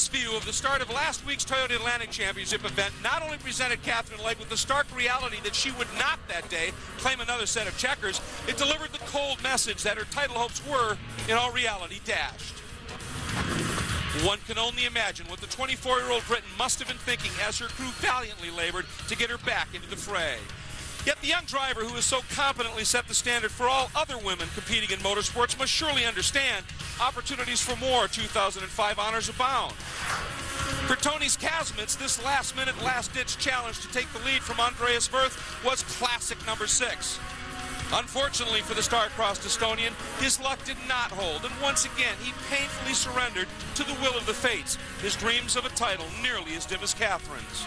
This view of the start of last week's Toyota Atlantic Championship event not only presented Katherine Legge with the stark reality that she would not that day claim another set of checkers, it delivered the cold message that her title hopes were, in all reality, dashed. One can only imagine what the 24-year-old Briton must have been thinking as her crew valiantly labored to get her back into the fray. Yet the young driver who has so competently set the standard for all other women competing in motorsports must surely understand opportunities for more 2005 honors abound. For Tõnis Kasemets, this last-minute, last-ditch challenge to take the lead from Andreas Wirth was classic number six. Unfortunately for the star-crossed Estonian, his luck did not hold, and once again he painfully surrendered to the will of the fates, his dreams of a title nearly as dim as Katherine's.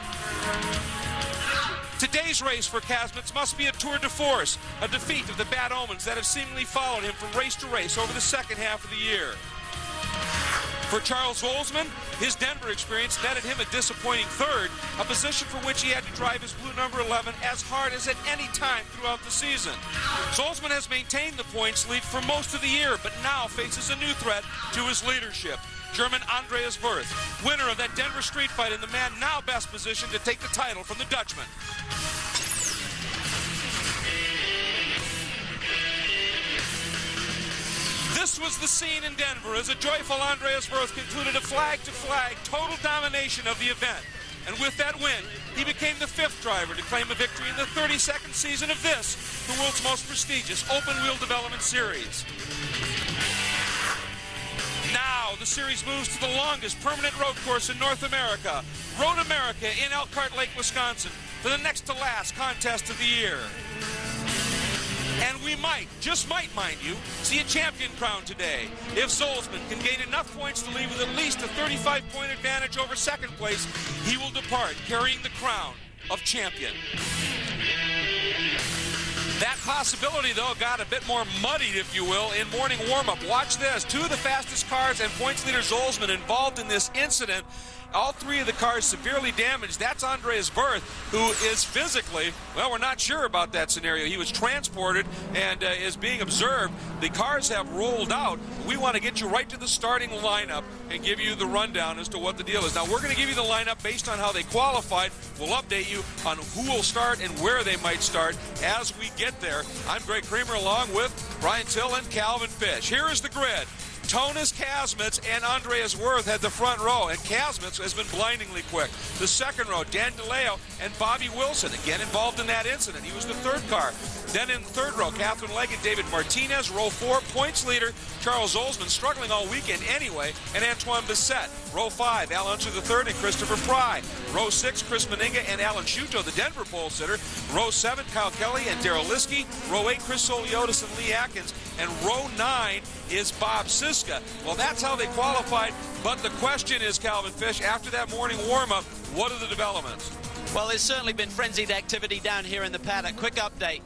Today's race for Kasemets must be a tour de force, a defeat of the bad omens that have seemingly followed him from race to race over the second half of the year. For Charles Zwolsman, his Denver experience netted him a disappointing third, a position for which he had to drive his blue number 11 as hard as at any time throughout the season. Zwolsman has maintained the points lead for most of the year, but now faces a new threat to his leadership. German Andreas Wirth, winner of that Denver street fight and the man now best positioned to take the title from the Dutchman. This was the scene in Denver as a joyful Andreas Wirth concluded a flag-to-flag total domination of the event. And with that win, he became the fifth driver to claim a victory in the 32nd season of this, the world's most prestigious open-wheel development series. Now, the series moves to the longest permanent road course in North America, Road America in Elkhart Lake, Wisconsin, for the next to last contest of the year. And we might, just might, mind you, see a champion crown today. If Zwolsman can gain enough points to leave with at least a 35-point advantage over second place, he will depart carrying the crown of champion. That possibility, though, got a bit more muddied, if you will, in morning warm-up. Watch this. Two of the fastest cars and points leader Zwolsman involved in this incident all three of the cars severely damaged. That's Andreas Wirth, who is physically, well, we're not sure about that scenario. He was transported and uh, is being observed. The cars have rolled out. We want to get you right to the starting lineup and give you the rundown as to what the deal is. Now, we're going to give you the lineup based on how they qualified. We'll update you on who will start and where they might start as we get there. I'm Greg Kramer along with Brian Till and Calvin Fish. Here is the grid. Tonis Kasemets and Andreas Wirth had the front row, and Kasemets has been blindingly quick. The second row, Dan DiLeo and Bobby Wilson, again involved in that incident. He was the third car. Then in third row, Katherine Legge, David Martinez. Row four, points leader Charles Zwolsman, struggling all weekend anyway, and Antoine Bessette. Row five, Al Unser III and Christopher Pry. Row six, Chris Menninga and Alan Sciuto, the Denver pole sitter. Row seven, Kyle Kelley and Daryl Liskey. Row eight, Chris Souliotis and Lee Atkins. And row nine is Bob Siska. Well, that's how they qualified. But the question is, Calvin Fish, after that morning warm-up, what are the developments? Well, there's certainly been frenzied activity down here in the paddock. Quick update.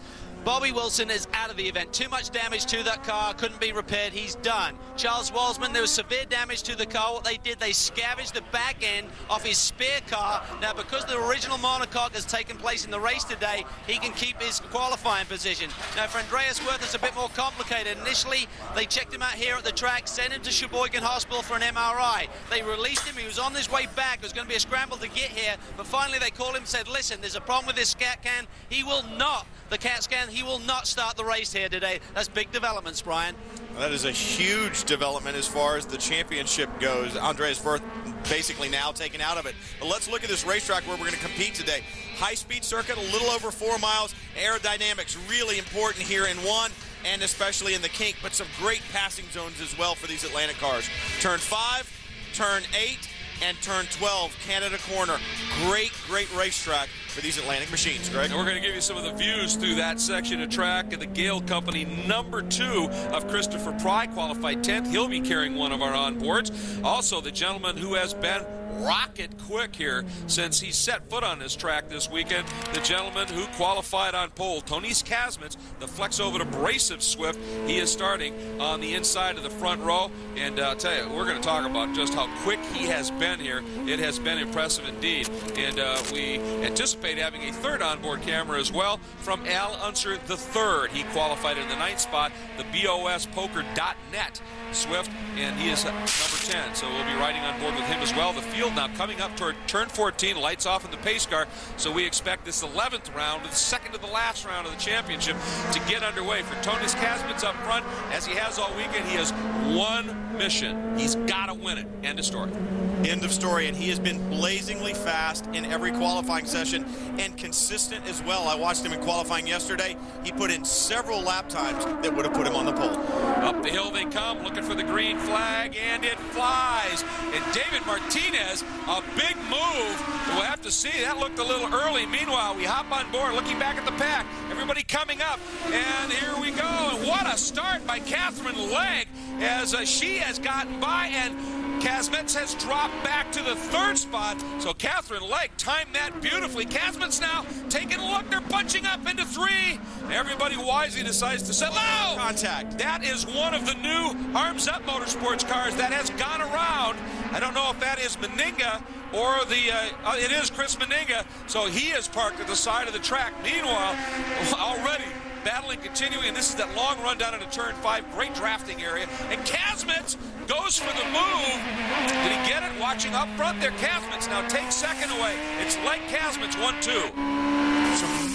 Bobby Wilson is out of the event. Too much damage to that car, couldn't be repaired. He's done. Charles Zwolsman, there was severe damage to the car. What they did, they scavenged the back end off his spare car. Now, because the original monocoque has taken place in the race today, he can keep his qualifying position. Now, for Andreas Wirth, it's a bit more complicated. Initially, they checked him out here at the track, sent him to Sheboygan Hospital for an MRI. They released him. He was on his way back. It was going to be a scramble to get here, but finally they called him and said, listen, there's a problem with this scat can. He will not, the CAT scan, he will not start the race here today. That's big developments, Brian. That is a huge development as far as the championship goes. Andreas Wirth basically now taken out of it. But let's look at this racetrack where we're going to compete today. High-speed circuit, a little over four miles. Aerodynamics really important here in one and especially in the kink, but some great passing zones as well for these Atlantic cars. Turn five, turn eight, and turn 12, Canada Corner. Great, great racetrack for these Atlantic machines, Greg. And we're going to give you some of the views through that section of track. And the Gale Company number two of Christopher Pry qualified 10th. He'll be carrying one of our onboards. Also, the gentleman who has been rocket quick here since he set foot on this track this weekend. The gentleman who qualified on pole, Tonis Kasemets, the flex over abrasive Swift. He is starting on the inside of the front row. And uh, I'll tell you, we're going to talk about just how quick he has been here. It has been impressive indeed. And uh, we anticipate having a third onboard camera as well from Al Unser III. He qualified in the ninth spot, the BOSpoker.net Swift, and he is number 10. So we'll be riding on board with him as well. The field now coming up toward turn 14, lights off in the pace car. So we expect this 11th round, the second to the last round of the championship, to get underway. For Tony Kasemets up front, as he has all weekend, he has one mission. He's got to win it. End of story. End of story. And he has been blazingly fast in every qualifying session and consistent as well. I watched him in qualifying yesterday. He put in several lap times that would have put him on the pole. Up the hill they come, looking for the green flag, and it flies. And David Martinez, a big move. We'll have to see. That looked a little early. Meanwhile, we hop on board, looking back at the pack. Everybody coming up, and here we go. And what a start by Katherine Legge as uh, she has gotten by and Kasemets has dropped back to the third spot. So Katherine Legge timed that beautifully. Kasemets now taking a look. They're punching up into three. Everybody wisely decides to settle. Oh! Contact. That is one of the new Arms Up Motorsports cars that has gone around. I don't know if that is Menninga or the, uh, uh, it is Chris Menninga. So he is parked at the side of the track. Meanwhile, already battling continuing, and this is that long run down into turn five. Great drafting area. And Kasemets goes for the move. Did he get it? Watching up front there. Kasemets now takes second away. It's like Kasemets 1-2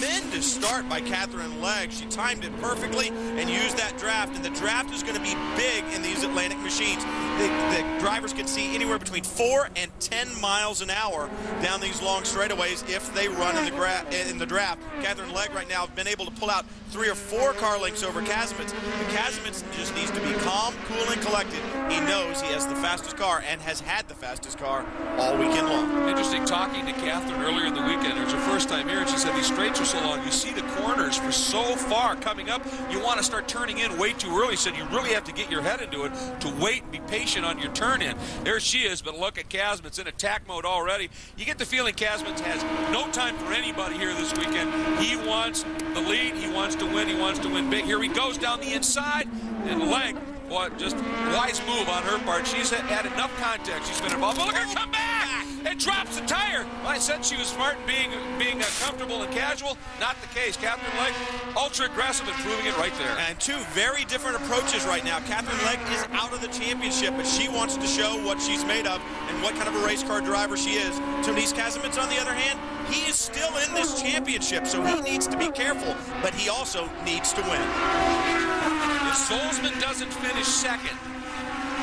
tremendous start by Katherine Legge. She timed it perfectly and used that draft, and the draft is going to be big in these Atlantic machines. The, the, drivers can see anywhere between 4 and 10 miles an hour down these long straightaways if they run in the, in the draft. Katherine Legge right now has been able to pull out three or four car links over Kasemets. But Kasemets just needs to be calm, cool, and collected. He knows he has the fastest car and has had the fastest car all weekend long. Interesting talking to Katherine earlier in the weekend. It was her first time here, and she said these straights are so long. You see the corners for so far coming up. You want to start turning in way too early. Said you really have to get your head into it to wait and be patient on your turn in. There she is, but look at Kasemets in attack mode already. You get the feeling Kasemets has no time for anybody here this weekend. He wants the lead. He wants to win. He wants to win big. Here he goes down the inside and Legge. What just wise move on her part. She's had enough contact. She's been involved. But look at her come back! and drops the tire. Well, I said she was smart being being uh, comfortable and casual. Not the case. Katherine Legge, ultra aggressive and proving it right there. And two very different approaches right now. Katherine Legge is out of the championship, but she wants to show what she's made of and what kind of a race car driver she is. Tõnis Kasemets, on the other hand, he is still in this championship, so he needs to be careful, but he also needs to win. If Zwolsman doesn't finish second,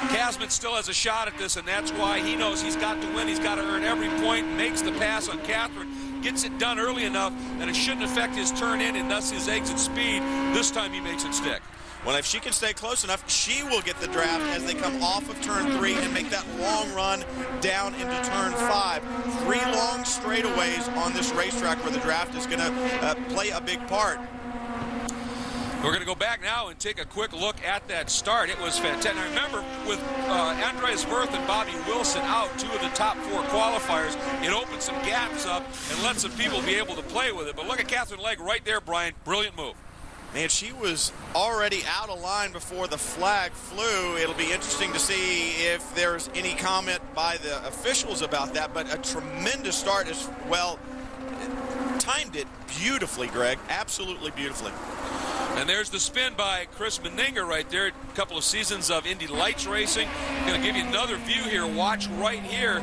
Kasemets still has a shot at this, and that's why he knows he's got to win. He's got to earn every point, makes the pass on Katherine, gets it done early enough that it shouldn't affect his turn in and thus his exit speed. This time he makes it stick. Well, if she can stay close enough, she will get the draft as they come off of turn three and make that long run down into turn five. Three long straightaways on this racetrack where the draft is going to uh, play a big part. We're going to go back now and take a quick look at that start. It was fantastic. I remember with uh, Andreas Wirth and Bobby Wilson out, two of the top four qualifiers, it opened some gaps up and let some people be able to play with it. But look at Katherine Legge right there, Brian. Brilliant move. Man, she was already out of line before the flag flew. It'll be interesting to see if there's any comment by the officials about that, but a tremendous start as well. Timed it beautifully, Greg. Absolutely beautifully. And there's the spin by Chris Menninga right there. A couple of seasons of Indy Lights racing. I'm going to give you another view here. Watch right here.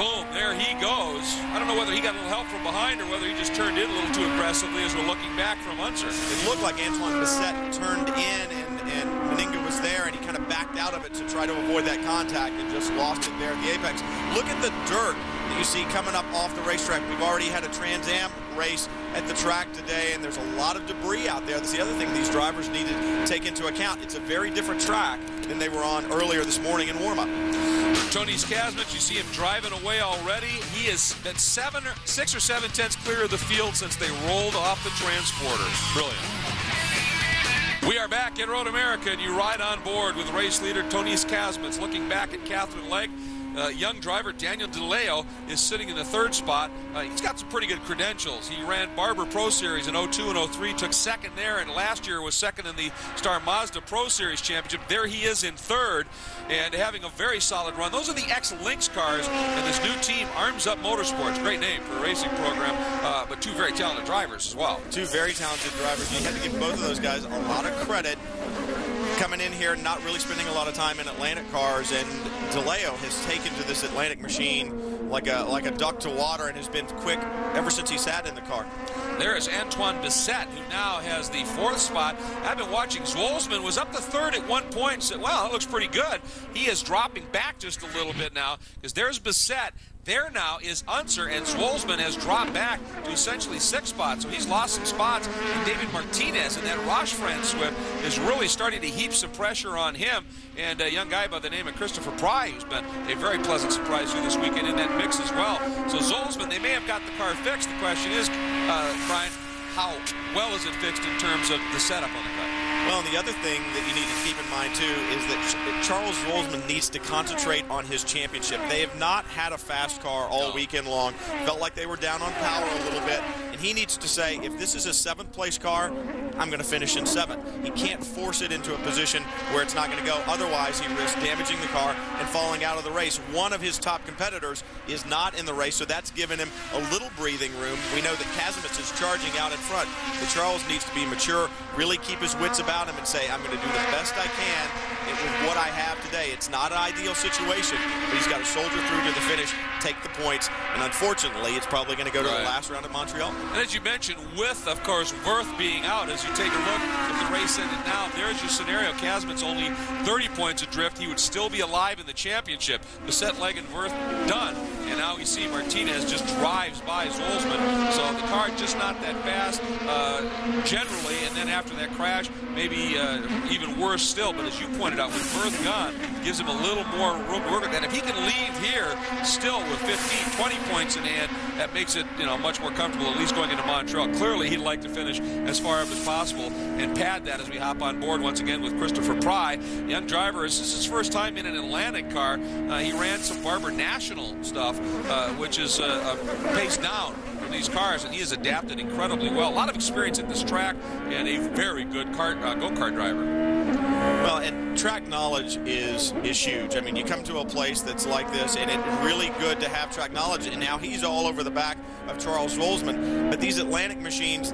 Boom, there he goes. I don't know whether he got a little help from behind or whether he just turned in a little too aggressively as we're looking back from Unser. It looked like Antoine Bessette turned in and, and was there and he kind of backed out of it to try to avoid that contact and just lost it there at the apex. Look at the dirt that you see coming up off the racetrack. We've already had a Trans Am race at the track today, and there's a lot of debris out there. That's the other thing these drivers need to take into account. It's a very different track than they were on earlier this morning in warm-up. Tõnis Kasemets, you see him driving away already. He has been seven, or, six or seven tenths clear of the field since they rolled off the transporter. Brilliant. We are back in Road America, and you ride on board with race leader Tõnis Kasemets, looking back at Katherine Legge uh, young driver Daniel DiLeo is sitting in the third spot. Uh, he's got some pretty good credentials. He ran Barber Pro Series in 02 and 03, took second there, and last year was second in the Star Mazda Pro Series Championship. There he is in third and having a very solid run. Those are the X-Lynx cars and this new team, Arms Up Motorsports. Great name for a racing program, uh, but two very talented drivers as well. Two very talented drivers. You had to give both of those guys a lot of credit coming in here, not really spending a lot of time in Atlantic cars, and DiLeo has taken to this Atlantic machine like a like a duck to water and has been quick ever since he sat in the car. There is Antoine Bessette, who now has the fourth spot. I've been watching. Zwolsman was up to third at one point and said, well, that looks pretty good. He is dropping back just a little bit now because there's Bessette. There now is Unser, and Zwolsman has dropped back to essentially six spots. So he's lost some spots. And David Martinez and that Roush Fran Swift is really starting to heap some pressure on him. And a young guy by the name of Christopher Pry, who's been a very pleasant surprise through this weekend in that mix as well. So Zwolsman, they may have got the car fixed. The question is, uh, Brian, how well is it fixed in terms of the setup on the car? Well, and the other thing that you need to keep in mind, too, is that Charles Zwolsman needs to concentrate on his championship. They have not had a fast car all weekend long. Felt like they were down on power a little bit. And he needs to say, if this is a seventh place car, I'm going to finish in seventh. He can't force it into a position where it's not going to go. Otherwise, he risks damaging the car and falling out of the race. One of his top competitors is not in the race, so that's given him a little breathing room. We know that Kasemets is charging out in front. But Charles needs to be mature, really keep his wits about him and say, I'm going to do the best I can with what I have today. It's not an ideal situation, but he's got to soldier through to the finish, take the points, and unfortunately, it's probably going to go to right. the last round of Montreal. And as you mentioned, with, of course, Wirth being out, as you take a look at the race ended now, there's your scenario. Kasemets only 30 points adrift. He would still be alive in the championship. Bessette, Legge, and Wirth done. And now we see Martinez just drives by Zwolsman. So the car just not that fast uh, generally. And then after that crash, maybe uh, even worse still. But as you pointed out, with Wirth gone, gives him a little more room to work with. And if he can leave here still with 15, 20 points in hand, that makes it you know much more comfortable, at least going into Montreal. Clearly, he'd like to finish as far up as possible and pad that as we hop on board once again with Christopher Pry. Young driver, this is his first time in an Atlantic car. Uh, he ran some Barber National stuff, uh, which is uh, a pace down for these cars, and he has adapted incredibly well. A lot of experience at this track and a very good kart, uh, go-kart driver. Well, and track knowledge is is huge. I mean, you come to a place that's like this, and it's really good to have track knowledge. And now he's all over the back of Charles Zwolsman. But these Atlantic machines,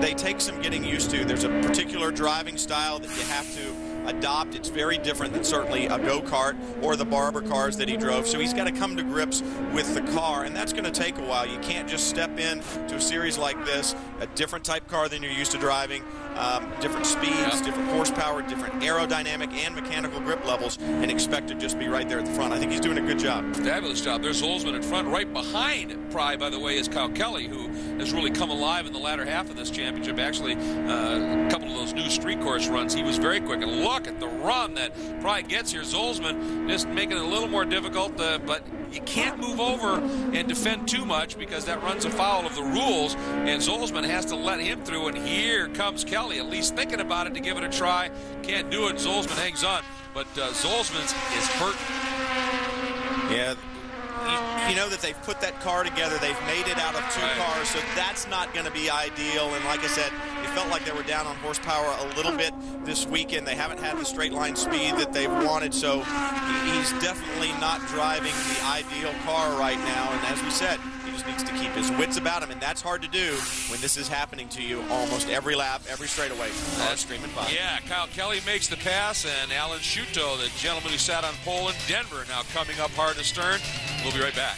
they take some getting used to. There's a particular driving style that you have to adopt. It's very different than certainly a go kart or the Barber cars that he drove. So he's got to come to grips with the car, and that's going to take a while. You can't just step in to a series like this, a different type car than you're used to driving, um, different speeds, different horsepower, different aerodynamic and mechanical grip levels, and expect to just be right there at the front. I think he's doing a good job. Fabulous job. There's Zwolsman in front. Right behind Pry, by the way, is Kyle Kelley, who has really come alive in the latter half of this championship. Actually, uh, a couple of those new street course runs, he was very quick. And look at the run that Pry gets here. Zwolsman just making it a little more difficult, uh, but you can't move over and defend too much because that runs afoul of the rules, and Zwolsman has to let him through, and here comes Kelly, at least thinking about it to give it a try. Can't do it. Zwolsman hangs on, but uh, is hurt. Yeah, you, you, know that they've put that car together. They've made it out of two right. cars, so that's not going to be ideal. And like I said, it felt like they were down on horsepower a little bit this weekend. They haven't had the straight line speed that they've wanted, so he's definitely not driving the ideal car right now. And as we said, he just needs to keep his wits about him, and that's hard to do when this is happening to you almost every lap, every straightaway. That's screaming five. Yeah, Kyle Kelley makes the pass, and Alan Sciuto, the gentleman who sat on pole in Denver, now coming up hard astern. We'll be right back.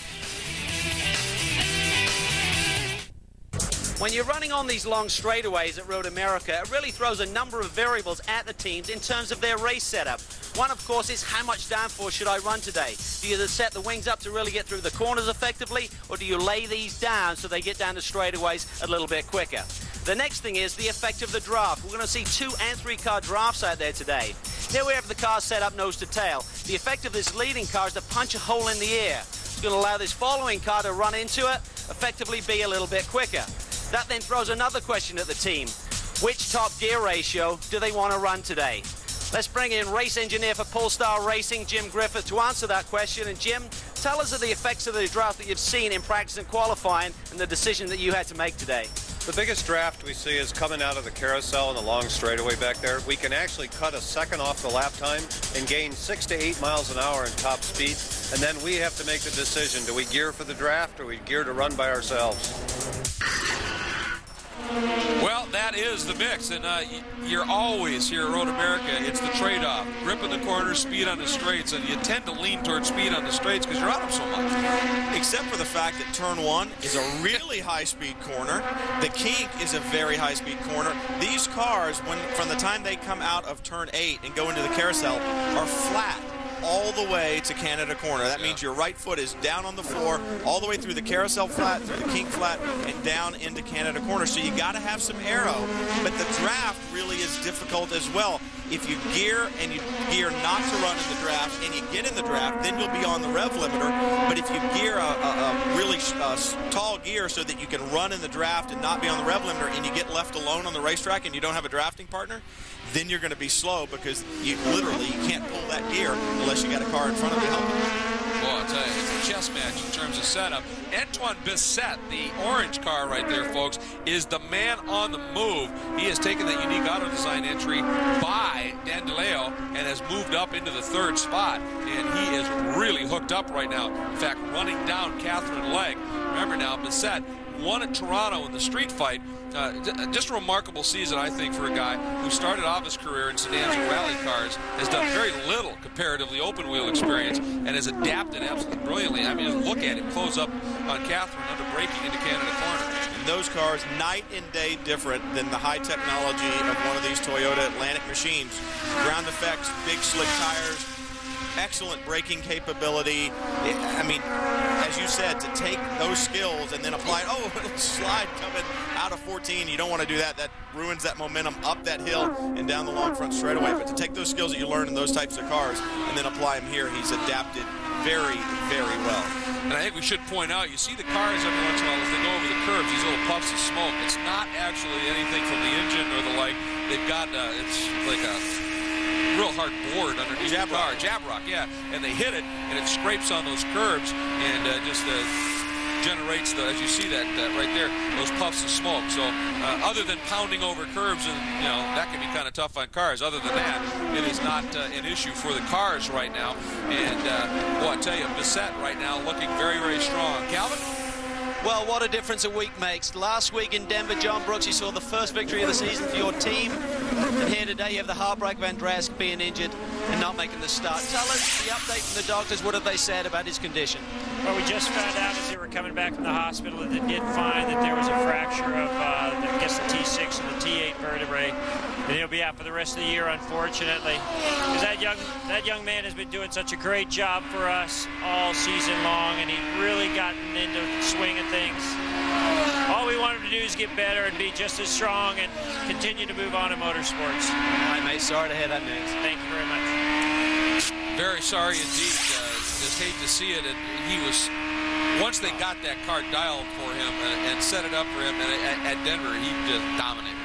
When you're running on these long straightaways at Road America, it really throws a number of variables at the teams in terms of their race setup. One, of course, is how much downforce should I run today? Do you set the wings up to really get through the corners effectively, or do you lay these down so they get down the straightaways a little bit quicker? The next thing is the effect of the draft. We're going to see two and three car drafts out there today. Here we have the car set up nose to tail. The effect of this leading car is to punch a hole in the air. It's going to allow this following car to run into it, effectively be a little bit quicker. That then throws another question at the team. Which top gear ratio do they want to run today? Let's bring in race engineer for Polestar Racing, Jim Griffith, to answer that question. And Jim, tell us of the effects of the draft that you've seen in practice and qualifying and the decision that you had to make today. The biggest draft we see is coming out of the carousel and the long straightaway back there. We can actually cut a second off the lap time and gain six to eight miles an hour in top speed. And then we have to make the decision, do we gear for the draft or we gear to run by ourselves? Well, that is the mix, and uh, you're always here at Road America. It's the trade-off: grip in the corners, speed on the straights, and you tend to lean towards speed on the straights because you're on them so much. Except for the fact that turn one is a really high-speed corner. The kink is a very high-speed corner. These cars, when from the time they come out of turn eight and go into the carousel, are flat all the way to Canada Corner. That means your right foot is down on the floor all the way through the carousel flat, through the kink flat, and down into Canada Corner. So you got to have some aero. But the draft really is difficult as well. If you gear and you gear not to run in the draft and you get in the draft, then you'll be on the rev limiter. But if you gear a, a, a really uh, tall gear so that you can run in the draft and not be on the rev limiter and you get left alone on the racetrack and you don't have a drafting partner, then you're going to be slow because you literally you can't pull that gear unless you got a car in front of you helping. Well, I'll tell you, it's a chess match in terms of setup. Antoine Bessette, the orange car right there, folks, is the man on the move. He has taken that unique auto design entry by Dan DiLeo and has moved up into the third spot. And he is really hooked up right now. In fact, running down Katherine Legge. Remember now, Bessette won at Toronto in the street fight. Uh, just a remarkable season, I think, for a guy who started off his career in sedans and rally cars, has done very little comparatively open wheel experience, and has adapted absolutely brilliantly. I mean, just look at him close up on Katherine under braking into Canada Corner. And those cars, night and day different than the high technology of one of these Toyota Atlantic machines. Ground effects, big slick tires, excellent braking capability. I mean, as you said, to take those skills and then apply, oh, slide coming out of 14. You don't want to do that. That ruins that momentum up that hill and down the long front straightaway. But to take those skills that you learn in those types of cars and then apply them here, he's adapted very, very well. And I think we should point out, you see the cars every once in a while as they go over the curbs, these little puffs of smoke. It's not actually anything from the engine or the like. They've got, uh, it's like a real hard board underneath jab the car. Jabroc, yeah. And they hit it, and it scrapes on those curbs and uh, just uh, generates the, as you see that right there, those puffs of smoke. So uh, other than pounding over curbs, and you know that can be kind of tough on cars. Other than that, it is not uh, an issue for the cars right now. And uh, well, I tell you, Bessette right now looking very, very strong. Calvin. Well, what a difference a week makes. Last week in Denver, John Brooks, you saw the first victory of the season for your team. And here today, you have the heartbreak of Andreas being injured and not making the start. Tell us the update from the doctors. What have they said about his condition? Well, we just found out as they were coming back from the hospital that they did find that there was a fracture of, uh, I guess, the T6 and the T8 vertebrae. And he'll be out for the rest of the year, unfortunately. Because that young, that young man has been doing such a great job for us all season long, and he's really gotten into the swing of things. All we want him to do is get better and be just as strong and continue to move on in motorsports. All right, mate. Sorry to hear that news. Thank you very much. Very sorry indeed. Uh, just hate to see it. And he was once they got that car dialed for him and, and set it up for him at, at Denver, he just dominated.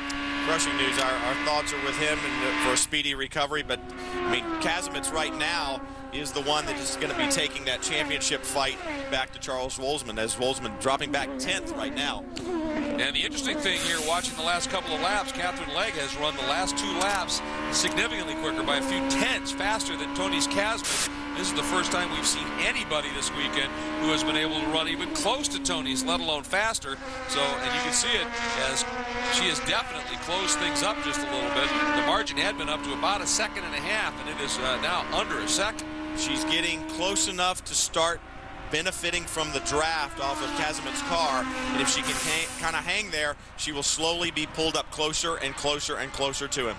Crushing news. Our, our thoughts are with him and for a speedy recovery. But I mean, Kasemets right now is the one that is going to be taking that championship fight back to Charles Zwolsman, as Zwolsman dropping back 10th right now. And the interesting thing here, watching the last couple of laps, Katherine Legge has run the last two laps significantly quicker by a few tenths faster than Tõnis Kasemets. This is the first time we've seen anybody this weekend who has been able to run even close to Tõnis, let alone faster. So, and you can see it as she has definitely closed things up just a little bit. The margin had been up to about a second and a half, and it is uh, now under a second. She's getting close enough to start benefiting from the draft off of Kasemet's car. And if she can kind of hang there, she will slowly be pulled up closer and closer and closer to him.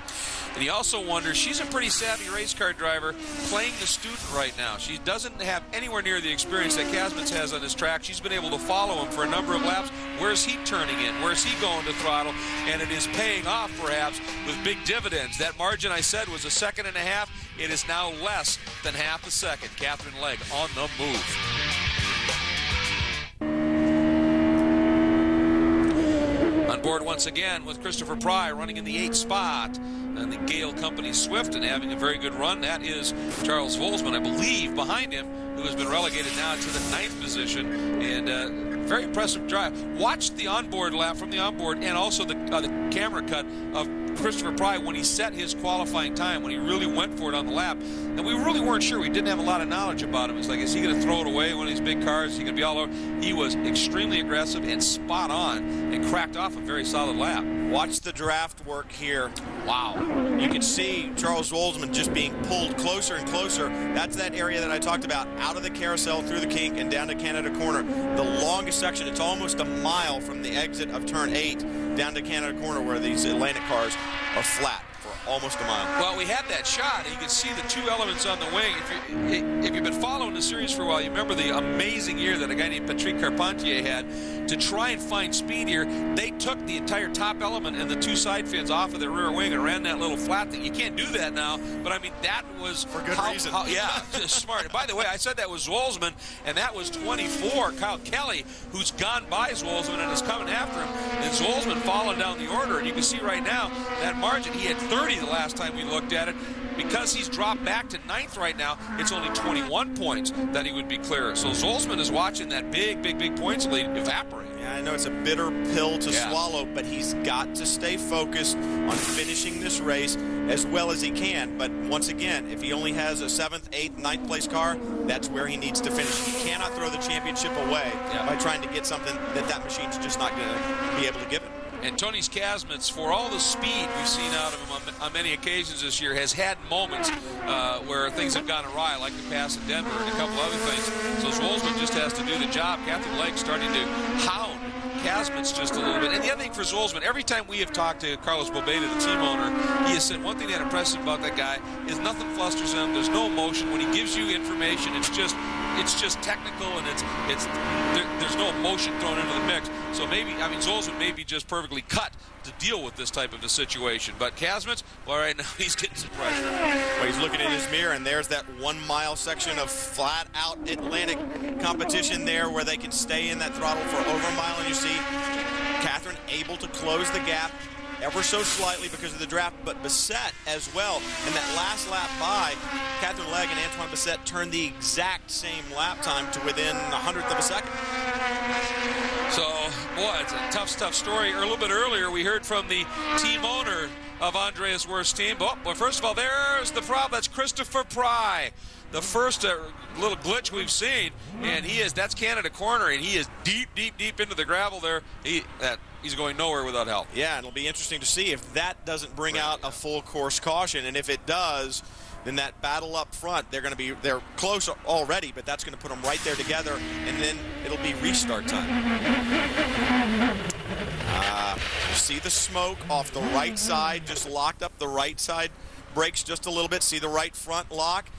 And he also wonders, she's a pretty savvy race car driver playing the student right now. She doesn't have anywhere near the experience that Kasemets has on this track. She's been able to follow him for a number of laps. Where's he turning in? Where's he going to throttle? And it is paying off perhaps with big dividends. That margin I said was a second and a half. It is now less than half a second. Katherine Legge on the move. Board once again with Christopher Pry running in the eighth spot and the Gale Company Swift and having a very good run. That is Charles Zwolsman, I believe, behind him, who has been relegated now to the ninth position. And uh, very impressive drive. Watch the onboard lap from the onboard and also the, uh, the camera cut of Christopher Pry when he set his qualifying time, when he really went for it on the lap. And we really weren't sure. We didn't have a lot of knowledge about him. It's like, is he going to throw it away one of these big cars? Is he going to be all over? He was extremely aggressive and spot on and cracked off a very solid lap. Watch the draft work here. Wow. You can see Charles Zwolsman just being pulled closer and closer. That's that area that I talked about, out of the carousel, through the kink, and down to Canada Corner. The longest section, it's almost a mile from the exit of turn 8 down to Canada Corner where these Atlantic cars are flat almost a mile. Well, we had that shot. You can see the two elements on the wing. If, you, if you've been following the series for a while, you remember the amazing year that a guy named Patrick Carpentier had to try and find speed here. They took the entire top element and the two side fins off of the rear wing and ran that little flat thing. You can't do that now, but I mean, that was for good how, reason. How, yeah, just smart. By the way, I said that was Zwolsman, and that was 24, Kyle Kelley, who's gone by Zwolsman and is coming after him. And Zwolsman falling down the order, and you can see right now that margin. He had 30 the last time we looked at it. Because he's dropped back to ninth right now, it's only 21 points that he would be clear. So Zwolsman is watching that big, big, big points lead evaporate. Yeah, I know it's a bitter pill to Yeah. swallow, but he's got to stay focused on finishing this race as well as he can. But once again, if he only has a seventh, eighth, ninth place car, that's where he needs to finish. He cannot throw the championship away Yeah. by trying to get something that that machine's just not going to be able to give him. And Tõnis Kasemets, for all the speed we've seen out of him on, on many occasions this year, has had moments uh, where things have gone awry, like the pass in Denver and a couple other things. So Zwolsman just has to do the job. Katherine Legge starting to hound Kasemets just a little bit. And the other thing for Zwolsman, every time we have talked to Carlos Bobeda, the team owner, he has said one thing that impresses about that guy is nothing flusters him. There's no emotion. When he gives you information, it's just it's just technical and it's it's there, there's no emotion thrown into the mix. So maybe I mean Zwolsman may be just perfectly cut to deal with this type of a situation. But Kasemets, well, right now he's getting some pressure. Well, he's looking in his mirror, and there's that one mile section of flat out Atlantic competition there where they can stay in that throttle for over a mile. And you see Katherine able to close the gap ever so slightly because of the draft, but Bessette as well. And that last lap by, Katherine Legge and Antoine Bessette turned the exact same lap time to within a hundredth of a second. So, boy, it's a tough, tough story. A little bit earlier, we heard from the team owner of Andreas Wirth's team. Oh, well, first of all, there's the problem. That's Christopher Pry. The first uh, little glitch we've seen, and he is, that's Canada Corner, and he is deep, deep, deep into the gravel there. He, that, he's going nowhere without help. Yeah, and it'll be interesting to see if that doesn't bring out a full course caution, and if it does, then that battle up front, they're going to be they're close already, but that's going to put them right there together, and then it'll be restart time. Uh, see the smoke off the right side, just locked up the right side brakes just a little bit. See the right front lock.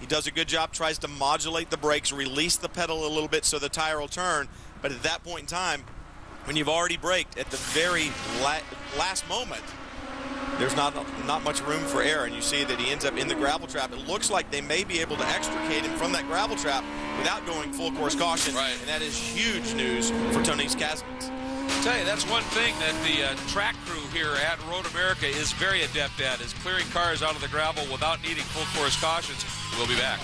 He does a good job, tries to modulate the brakes, release the pedal a little bit so the tire will turn. But at that point in time, when you've already braked at the very la- last moment, there's not not much room for error, and you see that he ends up in the gravel trap. It looks like they may be able to extricate him from that gravel trap without going full course caution, Right. and that is huge news for Tõnis Kasemets. tell you, that's one thing that the uh, track crew here at Road America is very adept at, is clearing cars out of the gravel without needing full course cautions. We'll be back.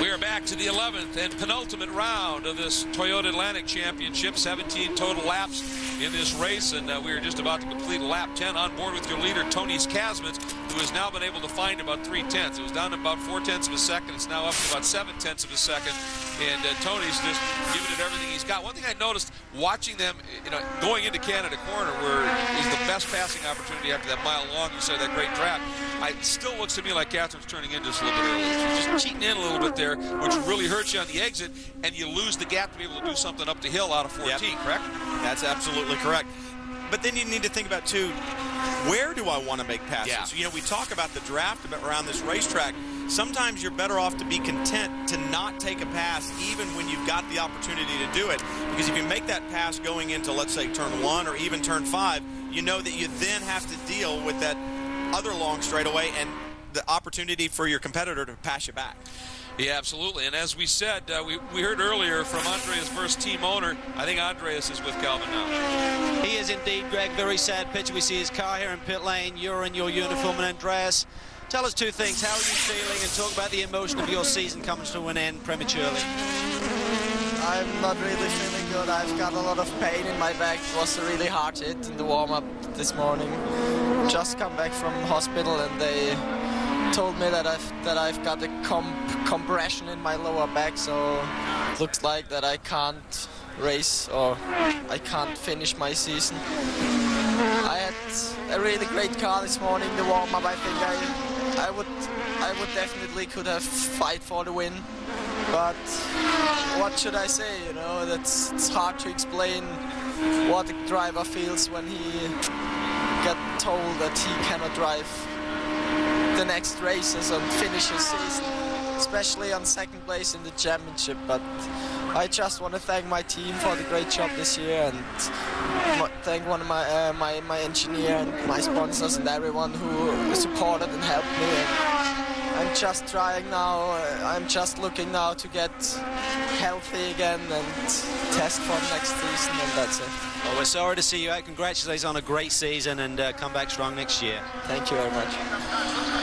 We are back to the 11th and penultimate round of this Toyota Atlantic Championship. 17 total laps in this race, and uh, we are just about to complete lap 10 on board with your leader, Tõnis Kasemets, who has now been able to find about three tenths. It was down to about four tenths of a second. It's now up to about seven tenths of a second, and uh, Tõnis just giving it everything he's got. One thing I noticed watching them, you know, going into Canada Corner, where is the best passing opportunity after that mile long. You said that great. I, it still looks to me like Katherine's turning in just a little bit early. She's just cheating in a little bit there, which really hurts you on the exit, and you lose the gap to be able to do something up the hill out of 14, Yep. correct? That's absolutely Mm-hmm. correct. But then you need to think about too, where do I want to make passes? Yeah. You know, we talk about the draft around this racetrack. Sometimes you're better off to be content to not take a pass even when you've got the opportunity to do it. Because if you make that pass going into, let's say, turn one or even turn five, you know that you then have to deal with that other long straightaway and the opportunity for your competitor to pass you back. Yeah, absolutely. And as we said, uh, we, we heard earlier from Andreas Wirth's team owner, I think Andreas is with Calvin now. He is indeed, Greg. Very sad picture. We see his car here in pit lane. You're in your uniform. And Andreas, tell us two things. How are you feeling? And talk about the emotion of your season coming to an end prematurely. I'm not really feeling good. I've got a lot of pain in my back. It was a really hard hit in the warm-up this morning. Just come back from hospital and they told me that I've that I've got a comp compression in my lower back, so it looks like that I can't race or I can't finish my season. I had a really great car this morning. The warm-up, I think I I would I would definitely could have fight for the win. But what should I say? You know, that's it's hard to explain what a driver feels when he get told that he cannot drive the next races and finish his season, especially on second place in the championship. But I just want to thank my team for the great job this year and thank one of my uh, my my engineer and my sponsors and everyone who supported and helped me. And I'm just trying now. Uh, I'm just looking now to get healthy again and test for next season, and that's it. Well, we're sorry to see you out. Congratulations on a great season and uh, come back strong next year. Thank you very much.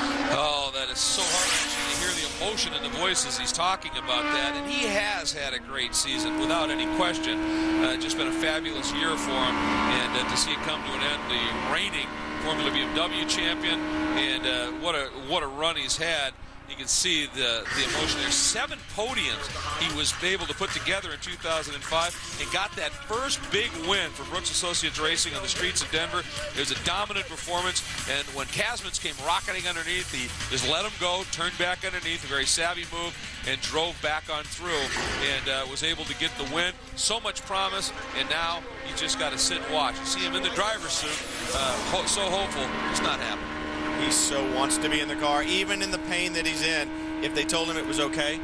Is so heart-wrenching to hear the emotion in the voices he's talking about that. And he has had a great season without any question. Uh, just been a fabulous year for him. And uh, to see it come to an end, the reigning Formula BMW champion, and uh, what a what a run he's had. You can see the, the emotion there. Seven podiums he was able to put together in 2005 and got that first big win for Brooks Associates Racing on the streets of Denver. It was a dominant performance, and when Kasemets came rocketing underneath, he just let him go, turned back underneath, a very savvy move, and drove back on through and uh, was able to get the win. So much promise, and now you just got to sit and watch. You see him in the driver's suit, uh, so hopeful. It's not happening. He so wants to be in the car, even in the pain that he's in. If they told him it was okay,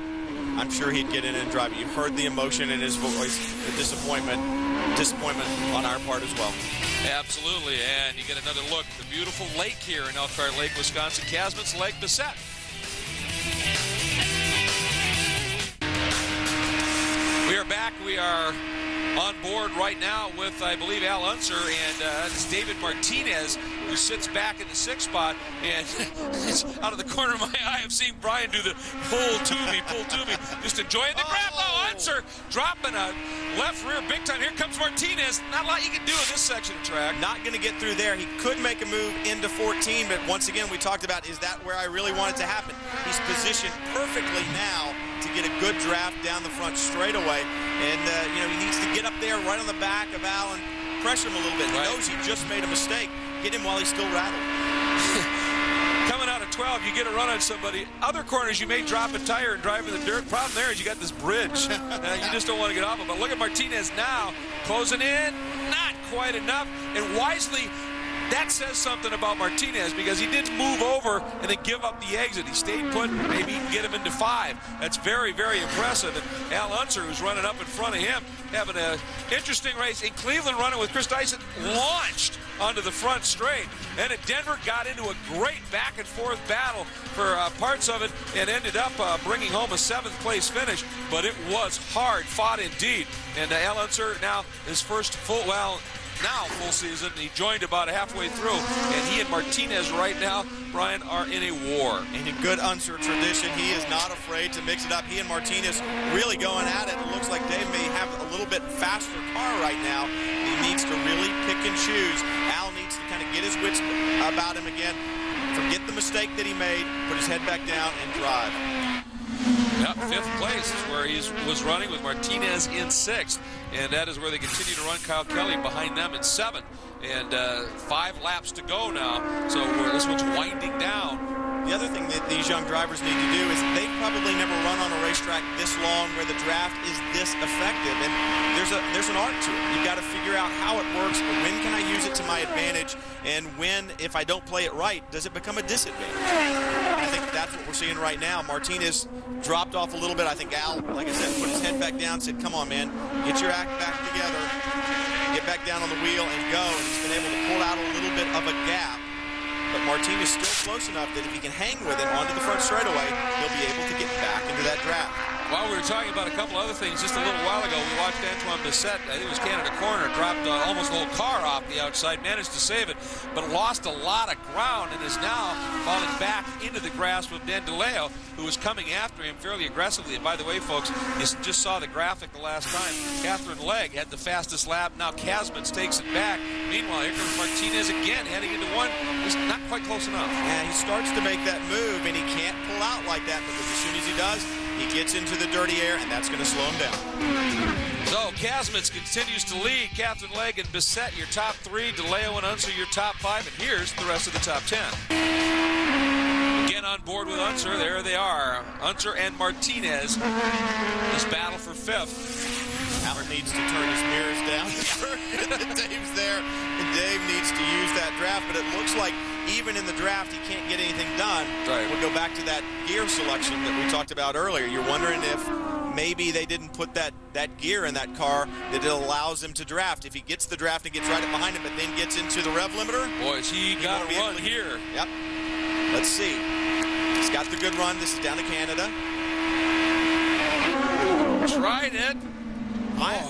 I'm sure he'd get in and drive. You heard the emotion in his voice, the disappointment, disappointment on our part as well. Absolutely, and you get another look the beautiful lake here in Elkhart Lake, Wisconsin, Kasemets Legge Bessette. We are back. We are on board right now with, I believe, Al Unser and uh, it's David Martinez, who sits back in the sixth spot. And out of the corner of my eye, I'm seeing Brian do the pull to me, pull to me, just enjoying the grab. Oh, Unser dropping a left rear big time. Here comes Martinez. Not a lot you can do in this section of track. Not going to get through there. He could make a move into 14, but once again, we talked about is that where I really want it to happen? He's positioned perfectly now to get a good draft down the front straightaway. And, uh, you know, he needs to get up there right on the back of Allen, pressure him a little bit. He Right. knows he just made a mistake. Get him while he's still rattled. Coming out of 12, you get a run on somebody. Other corners, you may drop a tire and drive in the dirt. Problem there is you got this bridge. You just don't want to get off of it. But look at Martinez now, closing in. Not quite enough. And wisely, that says something about Martinez because he didn't move over and then give up the exit. He stayed put. Maybe he can get him into five. That's very, very impressive. And Al Unser, who's running up in front of him, having an interesting race. In Cleveland, running with Chris Dyson, launched onto the front straight. And at Denver, got into a great back and forth battle for uh, parts of it and ended up uh, bringing home a seventh place finish. But it was hard fought indeed. And uh, Al Unser now his first full, well, now full season. He joined about halfway through, and he and Martinez right now, Brian, are in a war. In a good Unser tradition, he is not afraid to mix it up. He and Martinez really going at it. It looks like Dave may have a little bit faster car right now. He needs to really pick and choose. Al needs to kind of get his wits about him again. Forget the mistake that he made, put his head back down, and drive. Fifth place is where he was running with Martinez in sixth, and that is where they continue to run Kyle Kelley behind them in seventh. And uh, five laps to go now, so this one's winding down. The other thing that these young drivers need to do is they probably never run on a racetrack this long where the draft is this effective. And there's a there's an art to it. You've got to figure out how it works. When can I use it to my advantage? And when, if I don't play it right, does it become a disadvantage? I think that's what we're seeing right now. Martinez dropped off a little bit. I think Al, like I said, put his head back down, said, "Come on, man, get your act back together, get back down on the wheel, and go." And he's been able to pull out a little bit of a gap. But Martinez is still close enough that if he can hang with him onto the front straightaway, he'll be able to get back into that draft. While we were talking about a couple other things just a little while ago, we watched Antoine Bessette. I think it was Canada Corner, dropped uh, almost the whole car off the outside, managed to save it, but lost a lot of ground and is now falling back into the grasp of Dan DiLeo, who was coming after him fairly aggressively. And by the way, folks, you just saw the graphic the last time. Katherine Legge had the fastest lap. Now Kasemets takes it back. Meanwhile, here comes Martinez again, heading into one. He's not quite close enough. Yeah, he starts to make that move, and he can't pull out like that because as soon as he does, he gets into the dirty air, and that's going to slow him down. So Kasemets continues to lead. Katherine Legge and Bessette, your top three. DiLeo and Unser, your top five. And here's the rest of the top ten. Again on board with Unser. There they are. Unser and Martinez. This battle for fifth. Alan needs to turn his mirrors down. Dave's there, Dave needs to use that draft, but it looks like even in the draft, he can't get anything done. Right. We'll go back to that gear selection that we talked about earlier. You're wondering if maybe they didn't put that, that gear in that car that it allows him to draft. If he gets the draft and gets right up behind him, but then gets into the rev limiter, Boys, he, he got a run to- here. Yep. Let's see. He's got the good run. This is down to Canada. Tried it. I,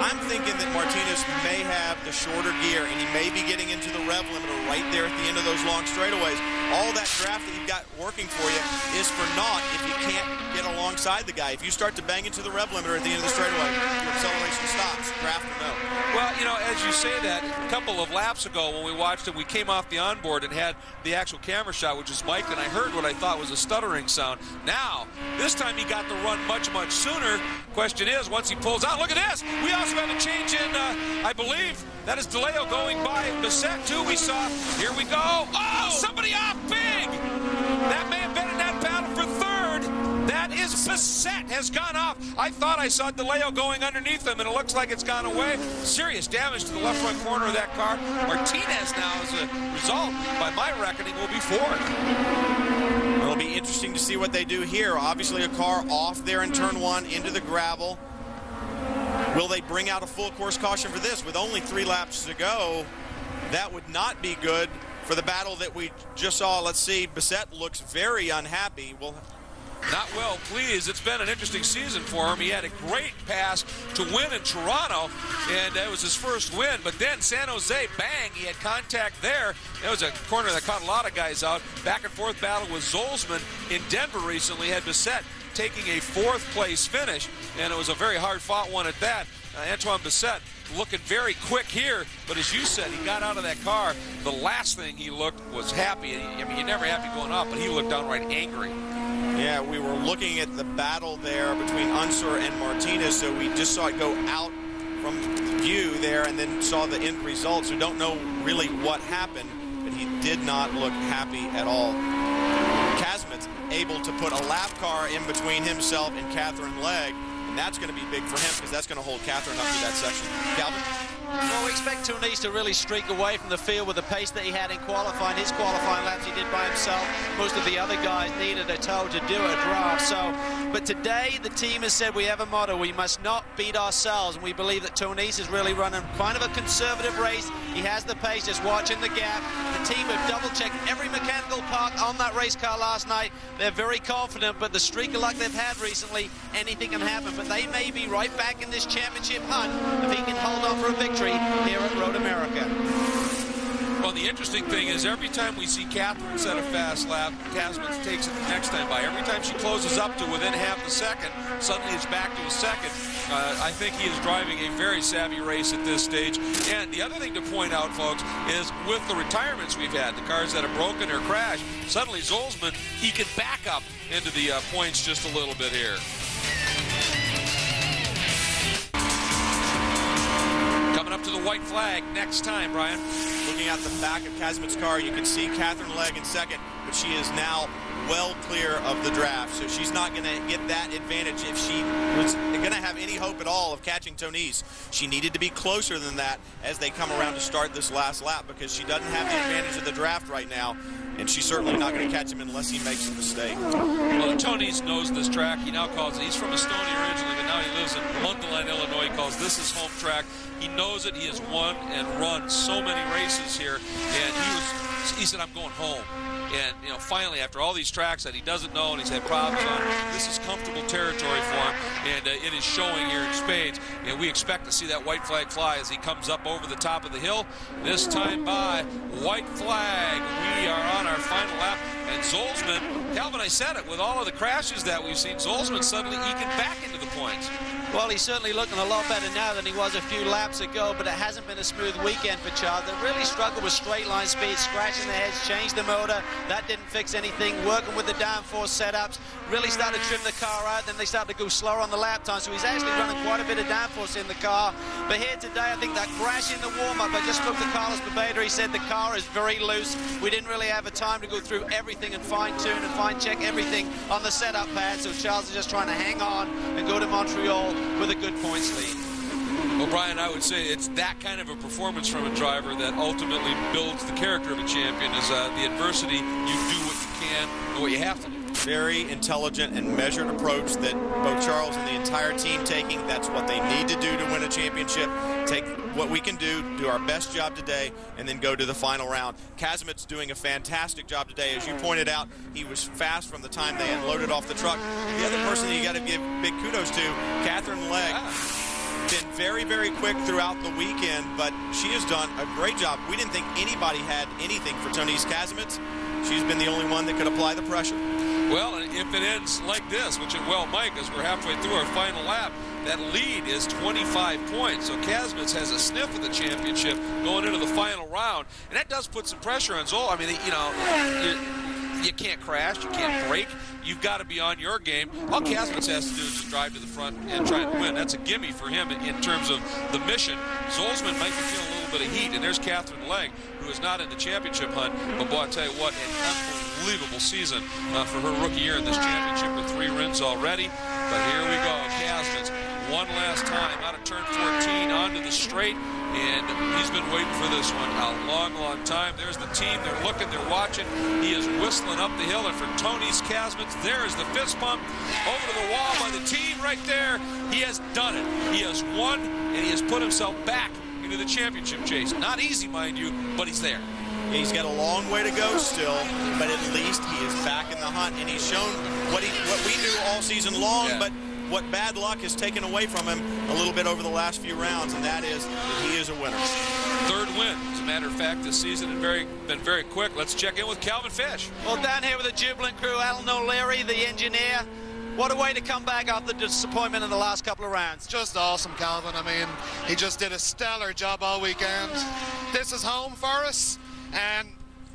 I'm thinking that Martinez may have the shorter gear, and he may be getting into the rev limiter right there at the end of those long straightaways. All that draft that you've got working for you is for naught if you can't get alongside the guy. If you start to bang into the rev limiter at the end of the straightaway, your acceleration stops. Draft or no. Well, you know, as you say that, a couple of laps ago when we watched it, we came off the onboard and had the actual camera shot, which is mic'd, and I heard what I thought was a stuttering sound. Now, this time he got the run much, much sooner. Question is, once he pulls out, look at this. We also had a change in, uh, I believe, that is DiLeo going by Bessette, too. We saw, here we go. Oh, somebody off big. That may have been in that battle for third. That is Bessette has gone off. I thought I saw DiLeo going underneath him, and it looks like it's gone away. Serious damage to the left front corner of that car. Martinez now, as a result, by my reckoning, will be fourth. It'll be interesting to see what they do here. Obviously, a car off there in turn one into the gravel. Will they bring out a full course caution for this? With only three laps to go, that would not be good for the battle that we just saw. Let's see. Bessette looks very unhappy. Well, Not well pleased. It's been an interesting season for him. He had a great pass to win in Toronto, and that was his first win. But then San Jose, bang, he had contact there. That was a corner that caught a lot of guys out. Back and forth battle with Zwolsman in Denver recently had Bessette taking a fourth place finish, and it was a very hard fought one at that. Uh, Antoine Bessette looking very quick here, but as you said, he got out of that car. The last thing he looked was happy. I mean, you're never happy going off, but he looked downright angry. Yeah, we were looking at the battle there between Unser and Martinez, so we just saw it go out from view there and then saw the end results. So don't know really what happened, but he did not look happy at all. Kasemets able to put a lap car in between himself and Katherine Legge, and that's going to be big for him because that's going to hold Katherine up through that section. Calvin? Well, we expect Tõnis to really streak away from the field with the pace that he had in qualifying. His qualifying laps he did by himself. Most of the other guys needed a tow to do a draft. So, but today the team has said we have a motto: we must not beat ourselves, and we believe that Tõnis is really running kind of a conservative race. He has the pace, just watching the gap. The team have double-checked every mechanical part on that race car last night. They're very confident, but the streak of luck they've had recently, anything can happen. But they may be right back in this championship hunt if he can hold on for a victory here at Road America. Well, the interesting thing is every time we see Katherine set a fast lap, Kasemets takes it the next time by. Every time she closes up to within half a second, suddenly it's back to a second. Uh, I think he is driving a very savvy race at this stage. And the other thing to point out, folks, is with the retirements we've had, the cars that have broken or crashed, suddenly Zwolsman, he can back up into the uh, points just a little bit here. Up to the white flag next time, Brian. Looking at the back of Kasemets' car, you can see Katherine Legge in second, but she is now well clear of the draft. So she's not going to get that advantage if she was going to have any hope at all of catching Tõnis. She needed to be closer than that as they come around to start this last lap because she doesn't have the advantage of the draft right now. And she's certainly not going to catch him unless he makes a mistake. Well, Tõnis knows this track. He now calls it. He's from Estonia originally, but now he lives in Mundelein, Illinois. He calls this his home track. He knows it. He has won and run so many races here, and he was. He said, "I'm going home." And, you know, finally, after all these tracks that he doesn't know and he's had problems on, this is comfortable territory for him, and uh, it is showing here in spades. And we expect to see that white flag fly as he comes up over the top of the hill. This time by white flag. We are on our final lap. And Zwolsman, Calvin, I said it, with all of the crashes that we've seen, Zwolsman suddenly eking back into the points. Well, he's certainly looking a lot better now than he was a few laps ago, but it hasn't been a smooth weekend for Charles. They really struggled with straight line speed, scratching the heads, changed the motor. That didn't fix anything. Working with the downforce setups, really started to trim the car out. Then they started to go slower on the lap time, so he's actually running quite a bit of downforce in the car. But here today, I think that crash in the warm-up, I just spoke to Carlos Bebeda. He said the car is very loose. We didn't really have a time to go through everything and fine-tune and fine-check everything on the setup pad, so Charles is just trying to hang on and go to Montreal with a good points lead. Well, Brian, I would say it's that kind of a performance from a driver that ultimately builds the character of a champion. Is uh, the adversity, you do what you can and what you have to do. Very intelligent and measured approach that both Charles and the entire team taking. That's what they need to do to win a championship. Take what we can do, do our best job today, and then go to the final round. Kasemets's doing a fantastic job today. As you pointed out, he was fast from the time they unloaded off the truck. The other person that you got to give big kudos to, Katherine Legge. Been very, very quick throughout the weekend, but she has done a great job. We didn't think anybody had anything for Tõnis Kasemets. She's been the only one that could apply the pressure. Well, if it ends like this, which it well might, as we're halfway through our final lap, that lead is 25 points. So Kasemets has a sniff of the championship going into the final round, and that does put some pressure on Zol. I mean, you know, you, you can't crash, you can't break. You've got to be on your game. All Kasemets has to do is just drive to the front and try to win. That's a gimme for him in terms of the mission. Zwolsman might be feeling a little bit of heat, and there's Katherine Legge, who is not in the championship hunt. But boy, I tell you what, an unbelievable season uh, for her rookie year in this championship with three wins already. But here we go, Kasemets one last time out of turn 14 onto the straight, and he's been waiting for this one a long, long time. There's the team. They're looking. They're watching. He is whistling up the hill, and for Tõnis Kasemets, there is the fist pump over to the wall by the team right there. He has done it. He has won, and he has put himself back into the championship chase. Not easy, mind you, but he's there. He's got a long way to go still, but at least he is back in the hunt, and he's shown what he what we knew all season long, Yeah. but what bad luck has taken away from him a little bit over the last few rounds, and that is that he is a winner. Third win, as a matter of fact, this season and very been very quick. Let's check in with Calvin Fish. Well, down here with the Jubilant crew, Alan O'Leary, the engineer. What a way to come back after the disappointment in the last couple of rounds. Just awesome, Calvin. I mean, he just did a stellar job all weekend. This is home for us, and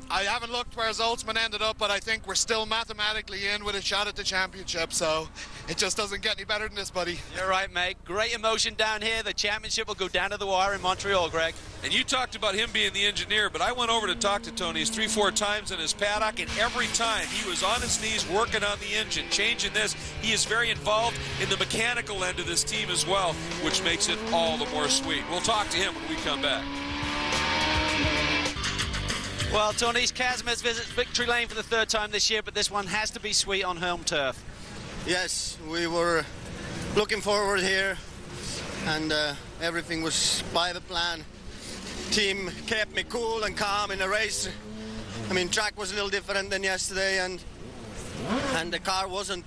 I haven't looked where Zwolsman ended up, but I think we're still mathematically in with a shot at the championship, so it just doesn't get any better than this, buddy. You're right, mate. Great emotion down here. The championship will go down to the wire in Montreal, Greg. And you talked about him being the engineer, but I went over to talk to Tony He's three, four times in his paddock, and every time he was on his knees working on the engine, changing this. He is very involved in the mechanical end of this team as well, which makes it all the more sweet. We'll talk to him when we come back. Well, Tõnis Kasemets visits Victory Lane for the third time this year, but this one has to be sweet on home turf. Yes, we were looking forward here, and uh, everything was by the plan. Team kept me cool and calm in the race. I mean, track was a little different than yesterday, and and the car wasn't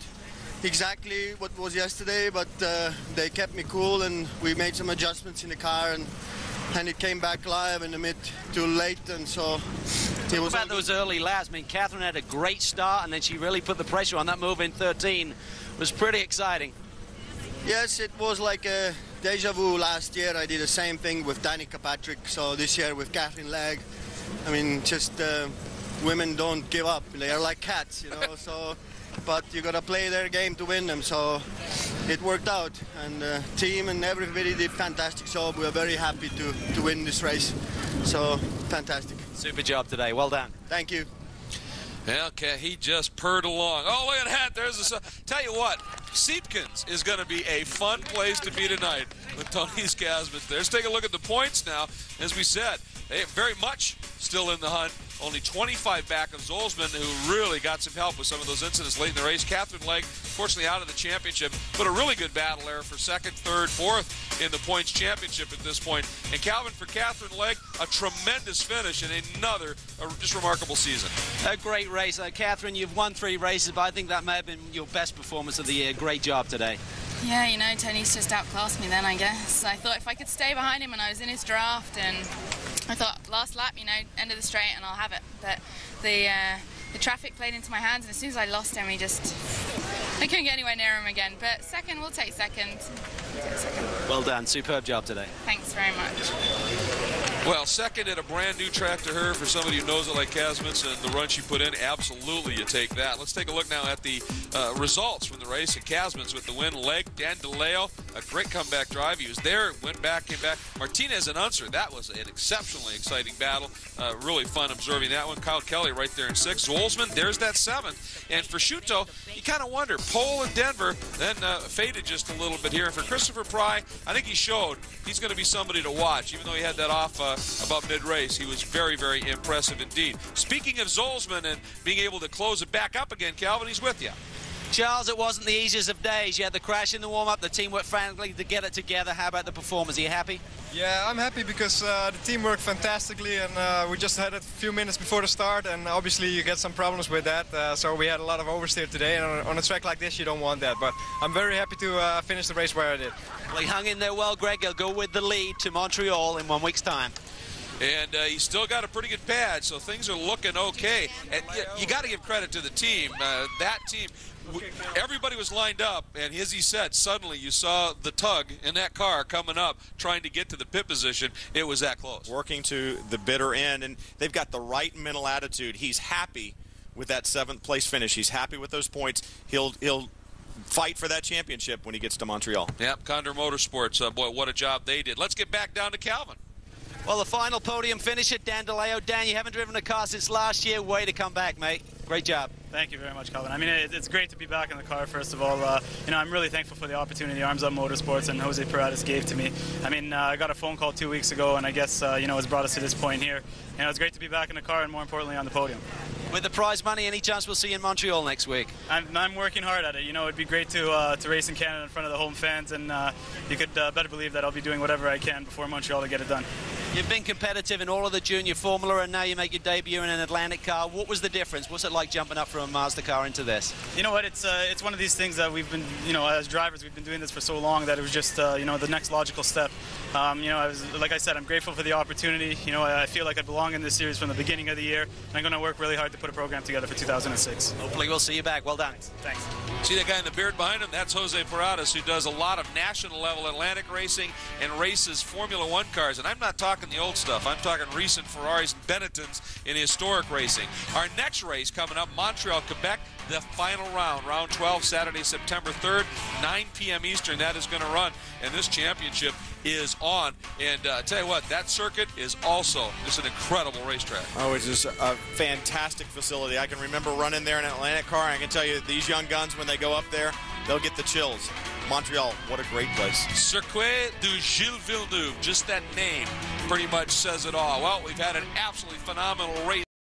exactly what was yesterday, but uh, they kept me cool, and we made some adjustments in the car, and and it came back live in the mid too late, and so it was. About those early laps, I mean, Katherine had a great start, and then she really put the pressure on. That move in 13 was pretty exciting. Yes, it was like a deja vu last year. I did the same thing with Danica Patrick. So this year with Katherine Legge. I mean, just uh, women don't give up. They are like cats, you know. so, but you gotta play their game to win them. So it worked out, and uh, team and everybody did fantastic job. We are very happy to to win this race. So fantastic. Super job today. Well done. Thank you. Okay, he just purred along. Oh, look at that. There's the sun. Tell you what, Siebkens is going to be a fun place to be tonight with Tõnis Kasemets there. Let's take a look at the points now. As we said, they very much still in the hunt only 25 back of Zwolsman, who really got some help with some of those incidents late in the race. Katherine Legge, fortunately out of the championship, but a really good battle there for second, third, fourth in the points championship at this point. And Calvin, for Katherine Legge, a tremendous finish and another just remarkable season. A great race. Uh, Katherine, you've won three races, but I think that may have been your best performance of the year. Great job today. Yeah, you know, Tõnis just outclassed me then, I guess. I thought if I could stay behind him and I was in his draft, and I thought last lap, you know, end of the straight and I'll have it. But the uh, the traffic played into my hands, and as soon as I lost him, he just I couldn't get anywhere near him again. But second, we'll take second. We'll take second. Well done. Superb job today. Thanks very much. Well, second at a brand new track to her for somebody who knows it like Kasemets and the run she put in, absolutely you take that. Let's take a look now at the uh, results from the race at Kasemets with the win. Legge, Dan DiLeo, a great comeback drive. He was there, went back, came back. Martinez and Unser, that was an exceptionally exciting battle. Uh, really fun observing that one. Kyle Kelley right there in sixth. Zwolsman, there's that seventh. And for Sciuto, you kind of wonder. Pole in Denver, then uh, faded just a little bit here. And for Christopher Pry, I think he showed he's going to be somebody to watch, even though he had that off uh, about mid-race. He was very, very impressive indeed. Speaking of Zwolsman and being able to close it back up again, Calvin, he's with you. Charles, it wasn't the easiest of days. You had the crash in the warm-up. The team worked frantically to get it together. How about the performance? Are you happy? Yeah, I'm happy because uh, the team worked fantastically, and uh, we just had it a few minutes before the start, and obviously you get some problems with that. Uh, so we had a lot of oversteer today, and on, on, a track like this, you don't want that. But I'm very happy to uh, finish the race where I did. Well, he hung in there well, Greg. He'll go with the lead to Montreal in one week's time and uh, he's still got a pretty good pad, so things are looking okay. And you, you got to give credit to the team. Uh, that team, everybody was lined up, and as he said, suddenly you saw the tug in that car coming up, trying to get to the pit position. It was that close. Working to the bitter end, and they've got the right mental attitude. He's happy with that seventh place finish. He's happy with those points. He'll he'll fight for that championship when he gets to Montreal. Yep, Condor Motorsports. Uh, boy, what a job they did. Let's get back down to Calvin. Well, the final podium finish at Dan DiLeo. Dan, you haven't driven a car since last year. Way to come back, mate. Great job. Thank you very much, Calvin. I mean, it's great to be back in the car, first of all. Uh, you know, I'm really thankful for the opportunity Arms Up Motorsports and Jose Paredes gave to me. I mean, uh, I got a phone call two weeks ago, and I guess, uh, you know, it's brought us to this point here. You know, it's great to be back in the car and, more importantly, on the podium. With the prize money, any chance we'll see you in Montreal next week? I'm, I'm working hard at it. You know, it'd be great to uh, to race in Canada in front of the home fans, and uh, you could uh, better believe that I'll be doing whatever I can before Montreal to get it done. You've been competitive in all of the junior formula, and now you make your debut in an Atlantic car. What was the difference? What's it like jumping up from a Mazda car into this? You know what? It's uh, it's one of these things that we've been, you know, as drivers, we've been doing this for so long that it was just, uh, you know, the next logical step. Um, you know, I was, like I said, I'm grateful for the opportunity. You know, I feel like I belong in this series from the beginning of the year, and I'm going to work really hard to put a program together for 2006. Hopefully, we'll see you back. Well done. Thanks. See that guy in the beard behind him? That's Jose Paredes, who does a lot of national level Atlantic racing and races Formula One cars. And I'm not talking the old stuff. I'm talking recent Ferraris and Benettons in historic racing. Our next race coming up, Montreal, Quebec, the final round, round 12, Saturday, September 3rd, 9 p.m. Eastern. That is going to run, and this championship is on. And uh, tell you what, that circuit is also just an incredible racetrack. Oh, it's just a fantastic facility. I can remember running there in an Atlantic car. I can tell you, these young guns, when they go up there, they'll get the chills. Montreal, what a great place. Circuit du Gilles Villeneuve, just that name pretty much says it all. Well, we've had an absolutely phenomenal race.